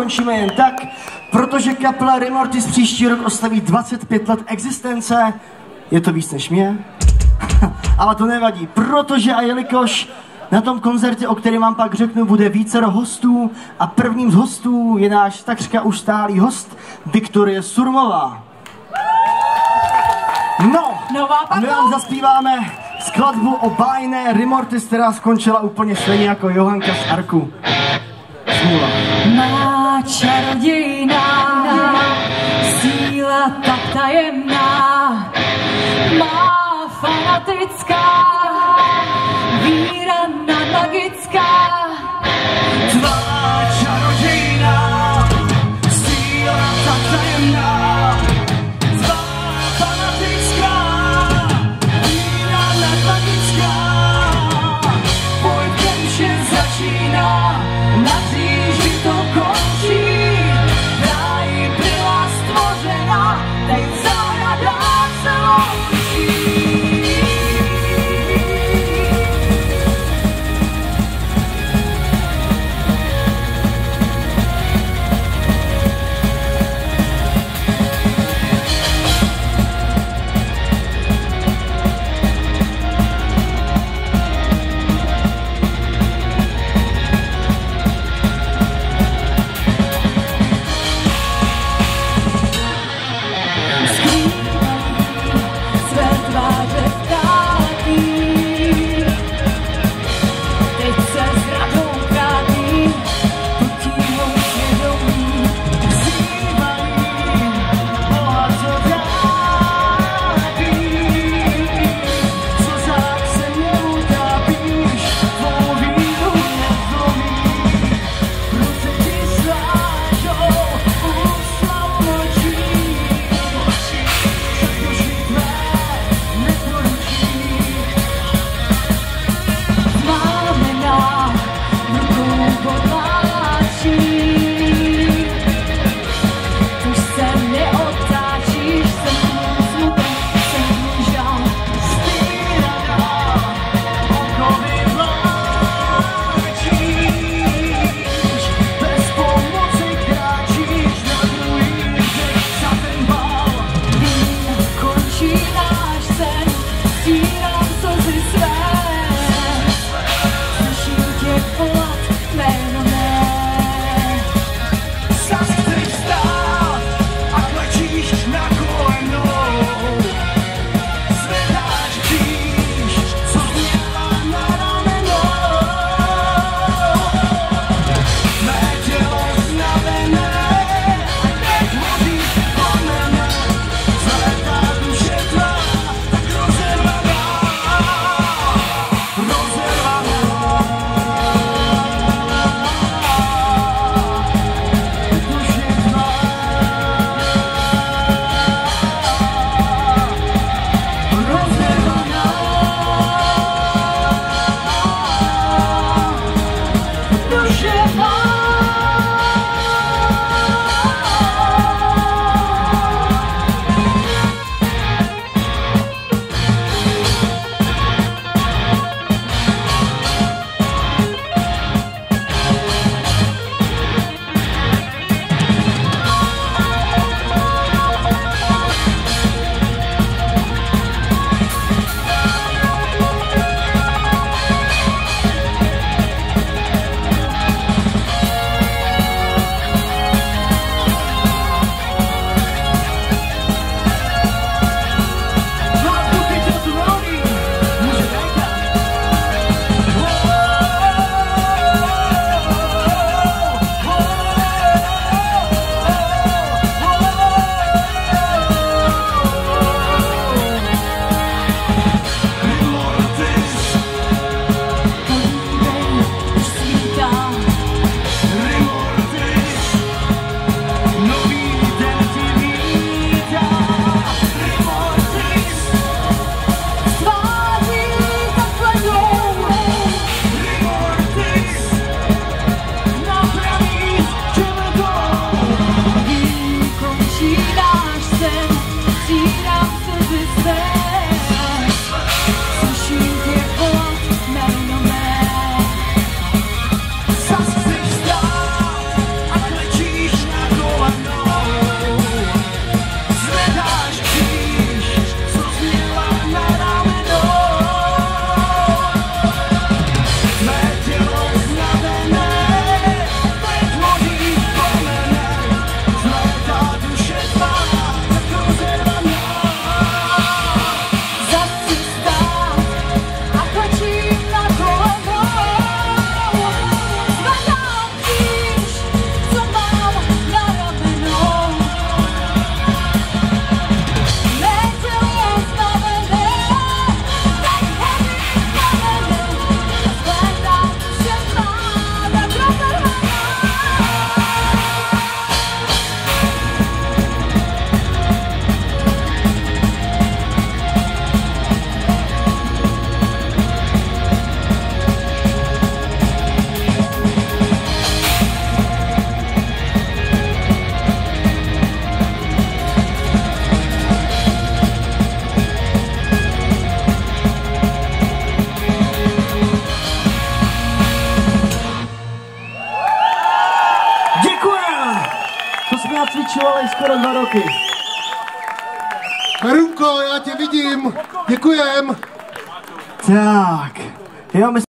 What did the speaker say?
neukončíme jen tak, protože kapela Remortis příští rok oslaví 25 let existence. Je to víc než mě? Ale to nevadí, protože a jelikož na tom koncertě, o kterém vám pak řeknu, bude více hostů a prvním z hostů je náš takřka už stálý host Viktorie Surmová. No, Nová a my vám zaspíváme skladbu o bájné Rimortis, která skončila úplně stejně jako Johanka z Arku. Smůla. Čarodějná, síla tak tajemná, nacvičovali skoro dva roky. Karunko, já tě vidím. Děkujem. Tak, jo, my